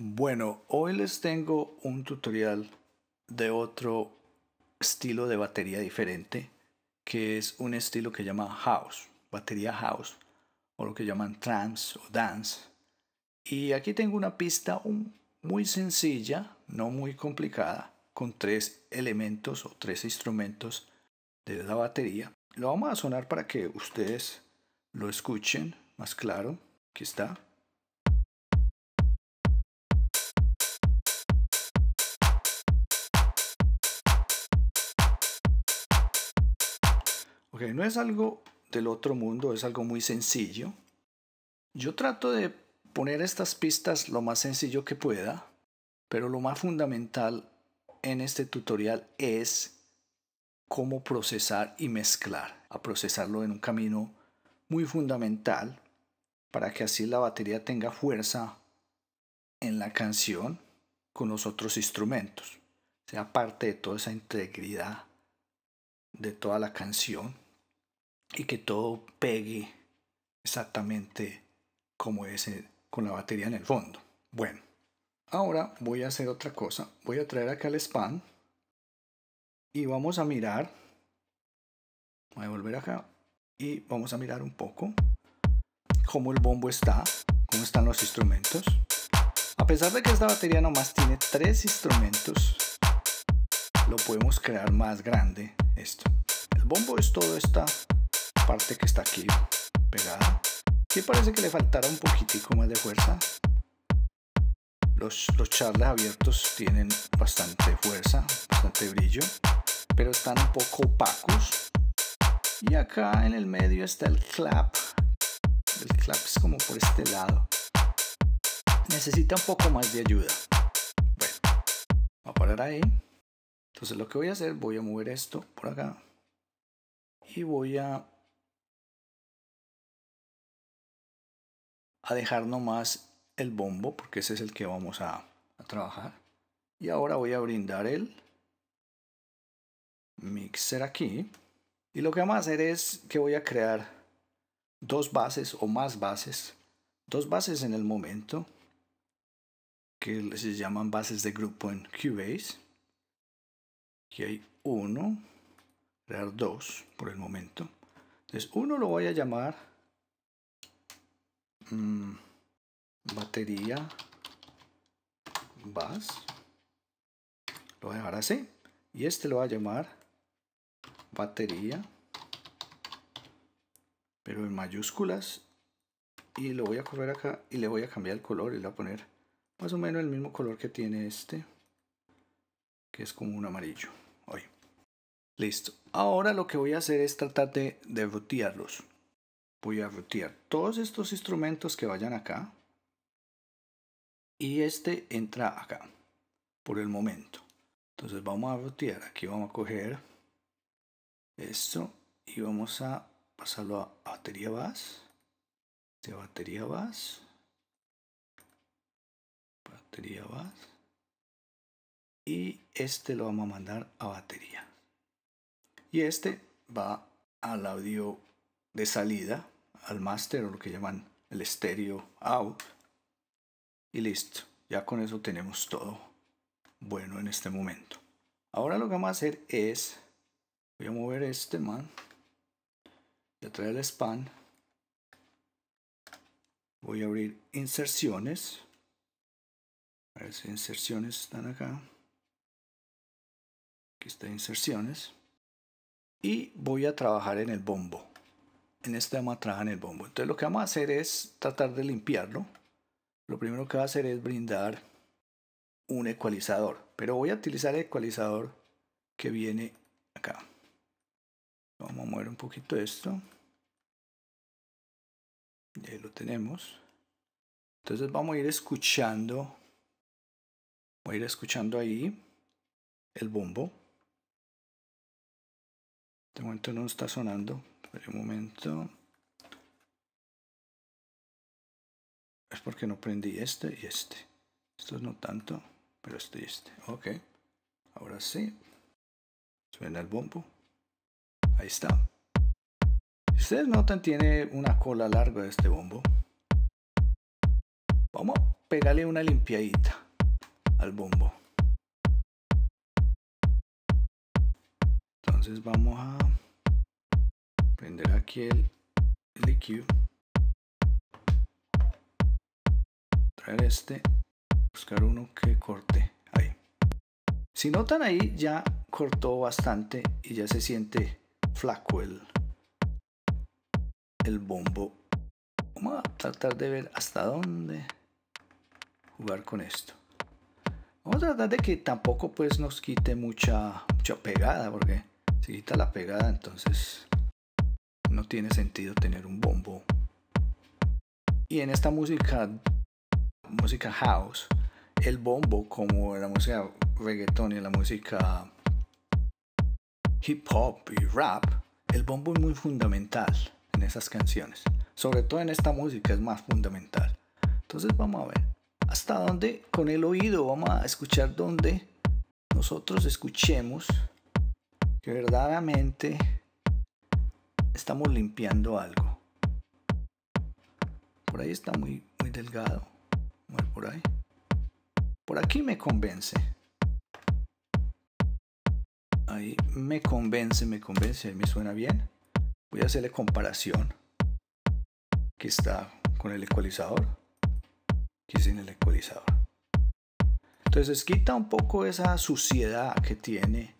Bueno, hoy les tengo un tutorial de otro estilo de batería diferente, que es un estilo que llama house, batería house, o lo que llaman trance o dance. Y aquí tengo una pista muy sencilla, no muy complicada, con tres elementos o tres instrumentos de la batería. Lo vamos a sonar para que ustedes lo escuchen más claro. Aquí está. No es algo del otro mundo, es algo muy sencillo. Yo trato de poner estas pistas lo más sencillo que pueda, pero lo más fundamental en este tutorial es cómo procesar y mezclar, a procesarlo en un camino muy fundamental para que así la batería tenga fuerza en la canción con los otros instrumentos, sea parte de toda esa integridad de toda la canción y que todo pegue exactamente como es con la batería en el fondo. Bueno, ahora voy a hacer otra cosa. Voy a traer acá el span y vamos a mirar. Voy a volver acá y vamos a mirar un poco cómo el bombo está, cómo están los instrumentos. A pesar de que esta batería nomás tiene tres instrumentos, lo podemos crear más grande esto. El bombo es toda esta parte que está aquí pegada. Sí parece que le faltará un poquitico más de fuerza. Los, los charles abiertos tienen bastante fuerza, bastante brillo, pero están un poco opacos. Y acá en el medio está el clap. El clap es como por este lado. Necesita un poco más de ayuda. Bueno, voy a parar ahí. Entonces lo que voy a hacer, voy a mover esto por acá. Y voy a a dejar nomás el bombo porque ese es el que vamos a, a trabajar. Y ahora voy a brindar el mixer aquí. Y lo que vamos a hacer es que voy a crear dos bases o más bases. Dos bases en el momento que se llaman bases de grupo en Cubase. Aquí hay uno crear dos por el momento. Entonces uno lo voy a llamar Mm, batería bus lo voy a dejar así. Y este lo voy a llamar batería pero en mayúsculas. Y lo voy a correr acá y le voy a cambiar el color y le voy a poner más o menos el mismo color que tiene este que es como un amarillo. Hoy listo. Ahora lo que voy a hacer es tratar de, de voy a rotear todos estos instrumentos que vayan acá y este entra acá por el momento. Entonces vamos a rotear aquí vamos a coger esto y vamos a pasarlo a batería base de batería base batería base y este lo vamos a mandar a batería. Y este va al audio de salida al máster o lo que llaman el estéreo out y listo ya con eso tenemos todo bueno en este momento. Ahora lo que vamos a hacer es voy a mover este man voy a traer el span. Voy a abrir inserciones. A ver si inserciones están acá. Aquí está inserciones. Y voy a trabajar en el bombo en este vamos a en el bombo. Entonces lo que vamos a hacer es tratar de limpiarlo. Lo primero que va a hacer es brindar un ecualizador. Pero voy a utilizar el ecualizador que viene acá. Vamos a mover un poquito esto. Y ahí lo tenemos. Entonces vamos a ir escuchando. Voy a ir escuchando ahí el bombo. De momento no está sonando, un momento. Es porque no prendí este y este. Esto no tanto, pero este y este. Ok. Ahora sí. Suena el bombo. Ahí está. Si ustedes notan, tiene una cola larga este bombo. Vamos pegarle una limpiadita al bombo. Entonces vamos a prender aquí el, el EQ. Traer este, buscar uno que corte ahí. Si notan ahí ya cortó bastante y ya se siente flaco el, el bombo. Vamos a tratar de ver hasta dónde jugar con esto. Vamos a tratar de que tampoco pues nos quite mucha, mucha pegada, porque si quita la pegada entonces no tiene sentido tener un bombo. Y en esta música, música house, el bombo como la música reggaeton y la música hip hop y rap, el bombo es muy fundamental en esas canciones. Sobre todo en esta música es más fundamental. Entonces vamos a ver hasta dónde con el oído vamos a escuchar donde nosotros escuchemos que verdaderamente estamos limpiando algo. Por ahí está muy, muy delgado. por ahí. Por aquí me convence. Ahí me convence, me convence, me suena bien. Voy a hacerle comparación. Que está con el ecualizador. Que sin el ecualizador. Entonces quita un poco esa suciedad que tiene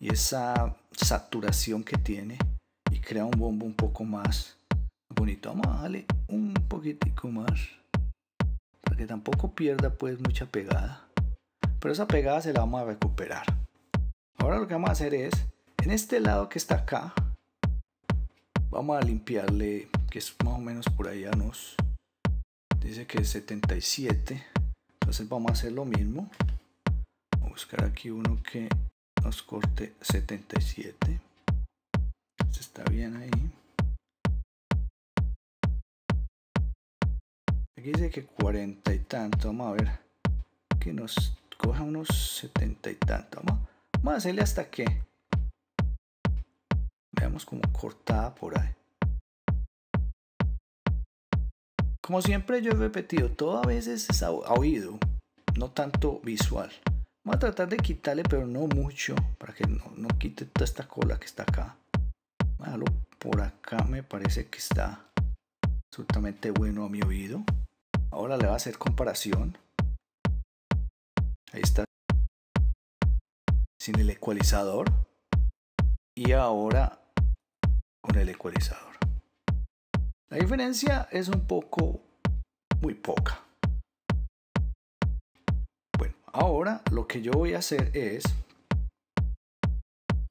y esa saturación que tiene crea un bombo un poco más bonito. Vamos a darle un poquitico más para que tampoco pierda pues mucha pegada. Pero esa pegada se la vamos a recuperar. Ahora lo que vamos a hacer es, en este lado que está acá, vamos a limpiarle, que es más o menos por allá nos dice que es 77. Entonces vamos a hacer lo mismo. A buscar aquí uno que nos corte 77. Está bien ahí. Aquí dice que 40 y tanto. Vamos a ver que nos coja unos 70 y tanto. Vamos, vamos a hacerle hasta que veamos como cortada por ahí. Como siempre yo he repetido, todo a veces es a oído, no tanto visual. Voy a tratar de quitarle, pero no mucho, para que no, no quite toda esta cola que está acá. Malo por acá me parece que está absolutamente bueno a mi oído. Ahora le voy a hacer comparación. Ahí está. Sin el ecualizador. Y ahora con el ecualizador. La diferencia es un poco, muy poca. Bueno, ahora lo que yo voy a hacer es,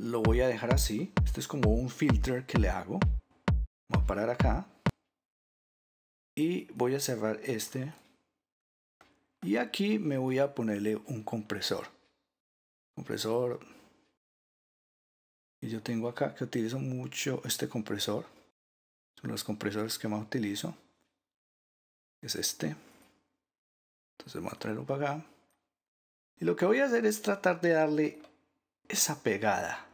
lo voy a dejar así. Esto es como un filter que le hago. Voy a parar acá. Y voy a cerrar este. Y aquí me voy a ponerle un compresor. Compresor. Y yo tengo acá que utilizo mucho este compresor los compresores que más utilizo es este entonces voy a traerlo para acá y lo que voy a hacer es tratar de darle esa pegada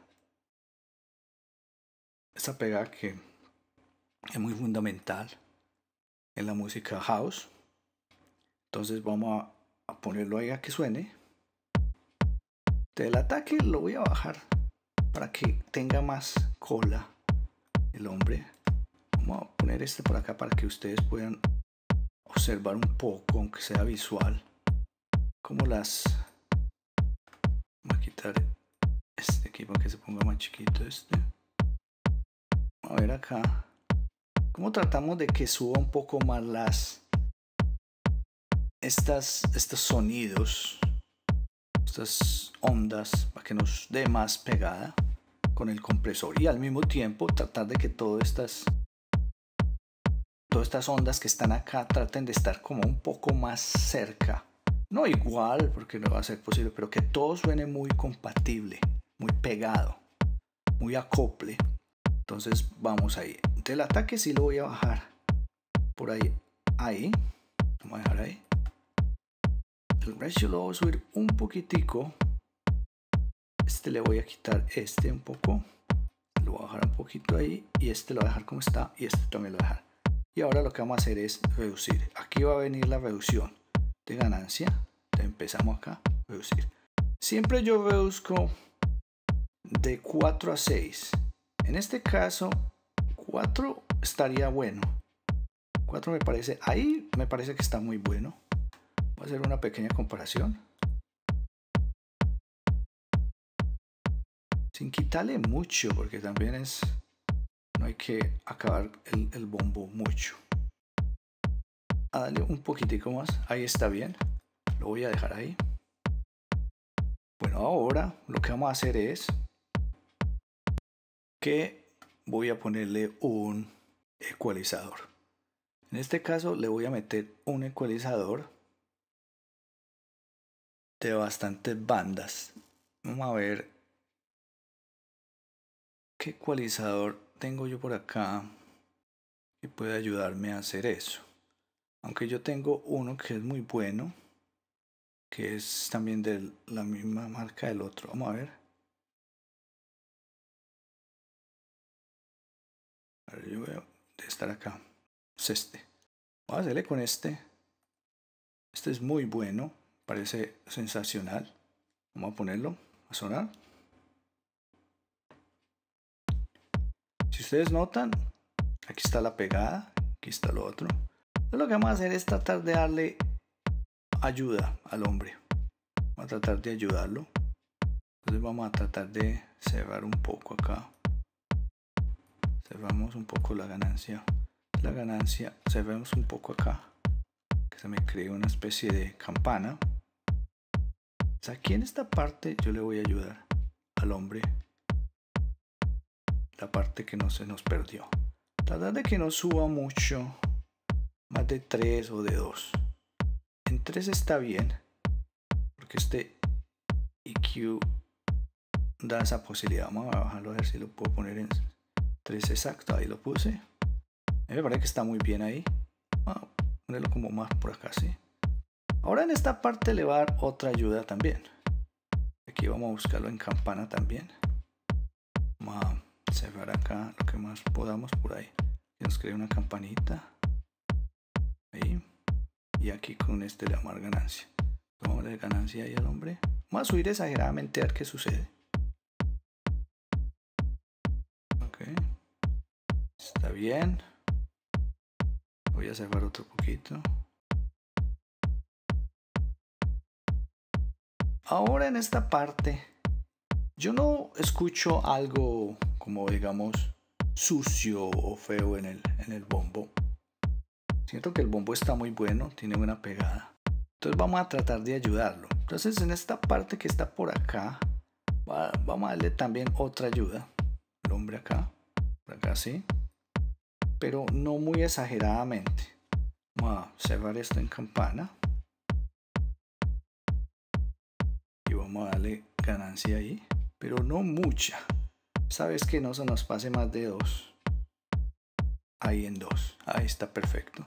esa pegada que es muy fundamental en la música house. Entonces vamos a, ponerlo ahí a que suene. Del ataque lo voy a bajar para que tenga más cola el hombre. Vamos a poner este por acá para que ustedes puedan observar un poco, aunque sea visual, como las... Vamos a quitar este para que se ponga más chiquito este. A ver acá. ¿Cómo tratamos de que suba un poco más las... Estas, estos sonidos, estas ondas, para que nos dé más pegada con el compresor y al mismo tiempo tratar de que todas estas todas estas ondas que están acá traten de estar como un poco más cerca. No igual, porque no va a ser posible, pero que todo suene muy compatible, muy pegado, muy acople. Entonces vamos ahí. Del ataque sí lo voy a bajar por ahí. Ahí. Vamos a dejar ahí. El ratio lo voy a subir un poquitico. Este le voy a quitar este un poco. Lo voy a bajar un poquito ahí. Y este lo voy a dejar como está. Y este también lo voy a dejar y ahora lo que vamos a hacer es reducir aquí va a venir la reducción de ganancia. empezamos acá, reducir. Siempre yo reduzco de 4 a 6. En este caso, 4 estaría bueno. 4 me parece, ahí me parece que está muy bueno. Voy a hacer una pequeña comparación. Sin quitarle mucho, porque también es, no hay que acabar el, el bombo mucho. A darle un poquitico más, ahí está bien. Lo voy a dejar ahí. Bueno, ahora lo que vamos a hacer es que voy a ponerle un ecualizador. En este caso le voy a meter un ecualizador de bastantes bandas. Vamos a ver qué ecualizador tengo yo por acá que puede ayudarme a hacer eso. Aunque yo tengo uno que es muy bueno, que es también de la misma marca del otro. Vamos a ver. Yo de estar acá. Es este. Vamos a hacerle con este. Este es muy bueno. Parece sensacional. Vamos a ponerlo a sonar. Si ustedes notan, aquí está la pegada, aquí está lo otro. Entonces lo que vamos a hacer es tratar de darle ayuda al hombre. Vamos a tratar de ayudarlo. Entonces vamos a tratar de cerrar un poco acá. Cerramos un poco la ganancia. La ganancia, cerramos un poco acá. Que se me cree una especie de campana. aquí en esta parte yo le voy a ayudar al hombre. La parte que no se nos perdió. Tratar de que no suba mucho. Más de 3 o de 2. En 3 está bien. Porque este EQ da esa posibilidad. Vamos a bajarlo a ver si lo puedo poner en 3 exacto. Ahí lo puse. me parece que está muy bien ahí. A ponerlo como más por acá, ¿sí? Ahora en esta parte le va a dar otra ayuda también. Aquí vamos a buscarlo en campana también. Vamos a cerrar acá lo que más podamos por ahí. Nos crea una campanita. Ahí y aquí con este le vamos a dar ganancia. A ganancia ahí al hombre. Vamos a subir exageradamente a ver qué sucede. Bien. Voy a cerrar otro poquito. Ahora en esta parte, yo no escucho algo como digamos sucio o feo en el, en el bombo. Siento que el bombo está muy bueno, tiene buena pegada. Entonces vamos a tratar de ayudarlo. Entonces en esta parte que está por acá, vamos a darle también otra ayuda. El hombre acá, por acá sí. Pero no muy exageradamente. Vamos a cerrar esto en campana. Y vamos a darle ganancia ahí. Pero no mucha. Sabes que no se nos pase más de dos ahí en dos. Ahí está perfecto.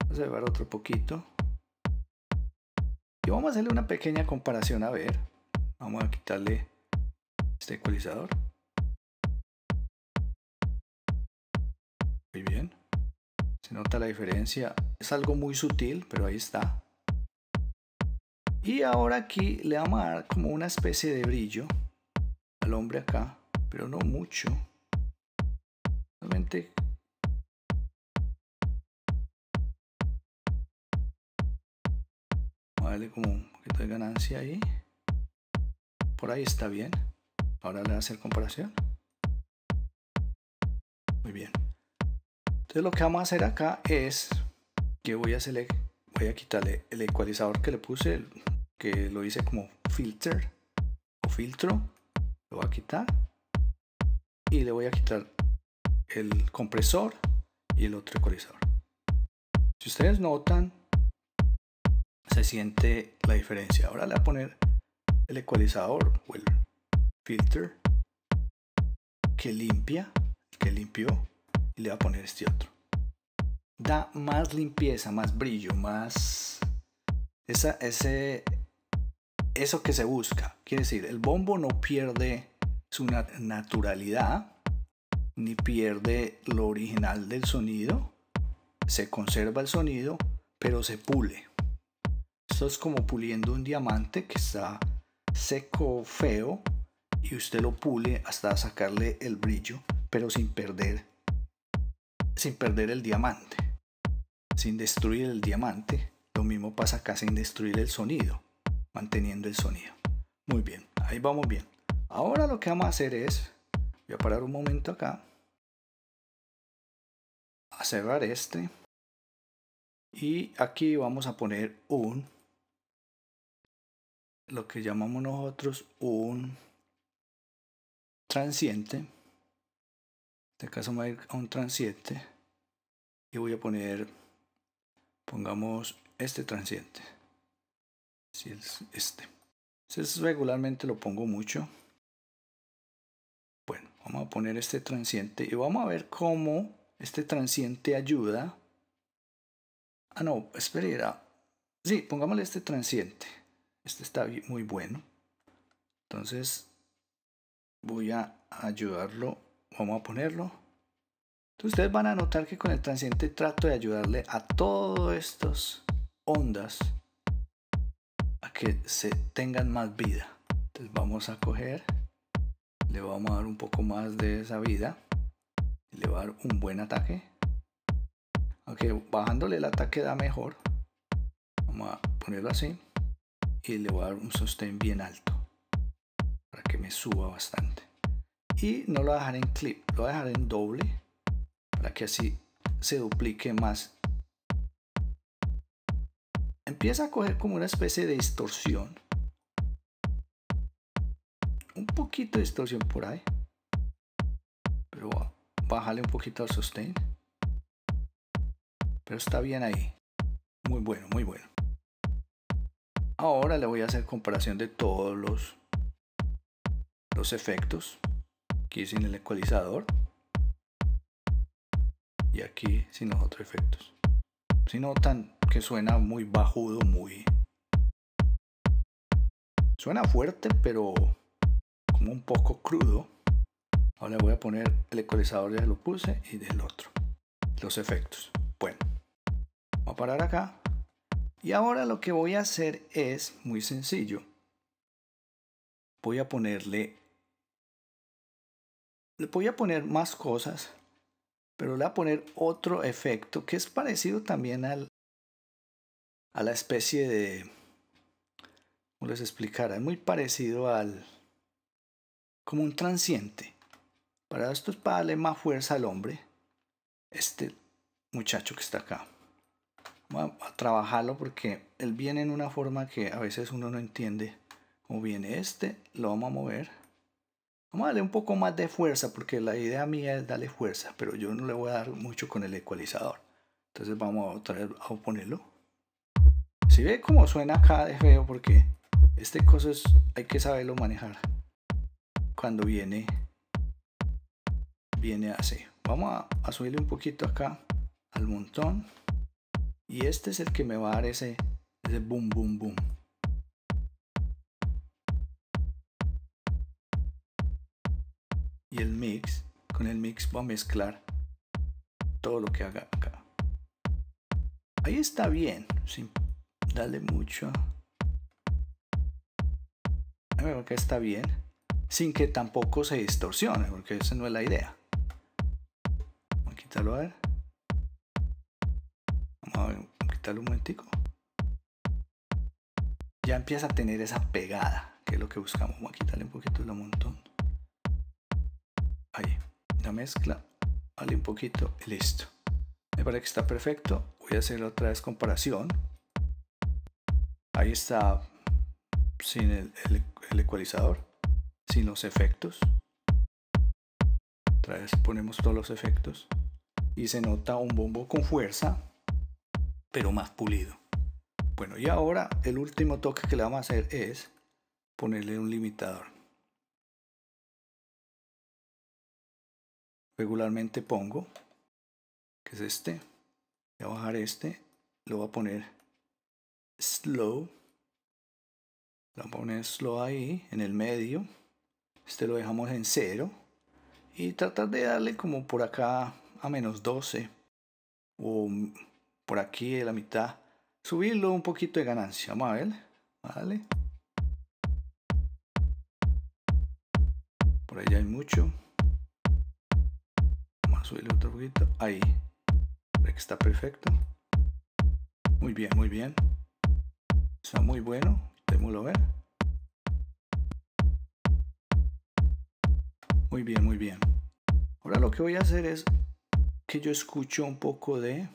Vamos a llevar otro poquito. Y vamos a hacerle una pequeña comparación a ver. Vamos a quitarle este ecualizador. Nota la diferencia. Es algo muy sutil, pero ahí está. Y ahora aquí le vamos a dar como una especie de brillo al hombre acá, pero no mucho. Realmente darle como un poquito de ganancia ahí. Por ahí está bien. Ahora le voy a hacer comparación. Muy bien. Entonces lo que vamos a hacer acá es que voy a quitarle el ecualizador que le puse, que lo hice como filter o filtro. Lo voy a quitar. Y le voy a quitar el compresor y el otro ecualizador. Si ustedes notan, se siente la diferencia. Ahora le voy a poner el ecualizador o el filter que limpia, que limpió, y le voy a poner este otro. Da más limpieza, más brillo, más esa, ese, eso que se busca. Quiere decir, el bombo no pierde su naturalidad, ni pierde lo original del sonido. Se conserva el sonido, pero se pule Esto es como puliendo un diamante que está seco, feo, y usted lo pule hasta sacarle el brillo, pero sin perder, sin perder el diamante, sin destruir el diamante. Lo mismo pasa acá sin destruir el sonido, manteniendo el sonido. Muy bien, ahí vamos bien. Ahora lo que vamos a hacer es, voy a parar un momento acá, a cerrar este, y aquí vamos a poner un, lo que llamamos nosotros un transiente. Este caso voy a ir a un transiente y voy a poner, pongamos este transiente. Si es este. Entonces regularmente lo pongo mucho. Bueno, vamos a poner este transiente y vamos a ver cómo este transiente ayuda. Ah, no, espera. Sí, pongámosle este transiente. Este está muy bueno. Entonces voy a ayudarlo. Vamos a ponerlo. Ustedes van a notar que con el transiente trato de ayudarle a todos estos ondas a que se tengan más vida. Entonces vamos a coger, le vamos a dar un poco más de esa vida, le va a dar un buen ataque. Aunque bajándole el ataque da mejor. Vamos a ponerlo así y le voy a dar un sostén bien alto para que me suba bastante. Y no lo voy a dejar en clip, lo voy a dejar en doble para que así se duplique más empieza a coger como una especie de distorsión. Un poquito de distorsión por ahí. Pero bájale un poquito al sostén. Pero está bien ahí. Muy bueno, muy bueno. Ahora le voy a hacer comparación de todos los, los efectos. Aquí sin el ecualizador. Y aquí sin los otros efectos. Si no tan que suena muy bajudo, muy... Suena fuerte, pero como un poco crudo. Ahora voy a poner el ecualizador, ya lo puse, y del otro. Los efectos. Bueno, voy a parar acá. Y ahora lo que voy a hacer es muy sencillo. Voy a ponerle... Le voy a poner más cosas, pero le voy a poner otro efecto que es parecido también al, a la especie de, ¿cómo les explicara? Es muy parecido al, como un transiente. Para esto es para darle más fuerza al hombre, este muchacho que está acá. Vamos a trabajarlo porque él viene en una forma que a veces uno no entiende cómo viene. Este lo vamos a mover. Vamos a darle un poco más de fuerza porque la idea mía es darle fuerza, pero yo no le voy a dar mucho con el ecualizador. Entonces vamos a, traer, a ponerlo. Si ve cómo suena acá de feo porque este cosa es, hay que saberlo manejar. Cuando viene, viene así. Vamos a, subirle un poquito acá al montón. Y este es el que me va a dar ese boom, boom, boom. El mix, con el mix voy a mezclar todo lo que haga acá. Ahí está bien, sin dale mucho. Que está bien. Sin que tampoco se distorsione, porque esa no es la idea. Vamos a quitarlo a ver. Vamos a quitarlo un momentico. Ya empieza a tener esa pegada, que es lo que buscamos. Vamos a quitarle un poquito el montón. Ahí, la mezcla. Vale un poquito y listo. Me parece que está perfecto. Voy a hacer otra vez comparación. Ahí está sin el, ecualizador, sin los efectos. Otra vez ponemos todos los efectos y se nota un bombo con fuerza, pero más pulido. Bueno, y ahora el último toque que le vamos a hacer es ponerle un limitador. Regularmente pongo, que es este, voy a bajar este, lo voy a poner slow. Lo poner slow ahí, en el medio. Este lo dejamos en cero. Y tratar de darle como por acá a menos 12. O por aquí de la mitad subirlo un poquito de ganancia. Vamos a ver. Vale. Por allá hay mucho. Subirle otro poquito. Ahí. Ve que está perfecto. Muy bien, muy bien. Está muy bueno. Démoslo ver. Muy bien, muy bien. Ahora lo que voy a hacer es que yo escucho un poco de...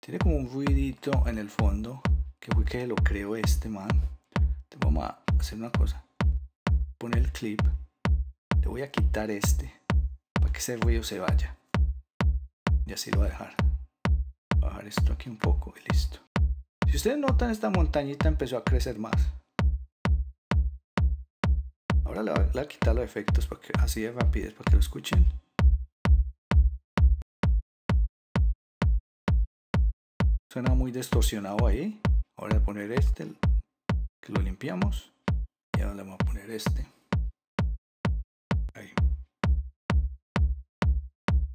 Tiene como un ruidito en el fondo, que fue que lo creo este man. vamos a hacer una cosa. Poner el clip. Le voy a quitar este que ese ruido se vaya. Y así lo voy a dejar. Voy a bajar esto aquí un poco y listo. Si ustedes notan, esta montañita empezó a crecer más. Ahora le voy a quitar los efectos para que, así de rapidez para que lo escuchen. Suena muy distorsionado ahí. Ahora voy a poner este, que lo limpiamos. Y ahora le vamos a poner este.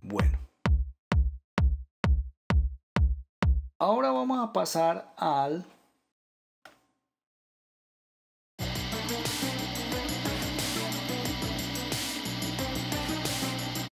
Bueno. Ahora vamos a pasar al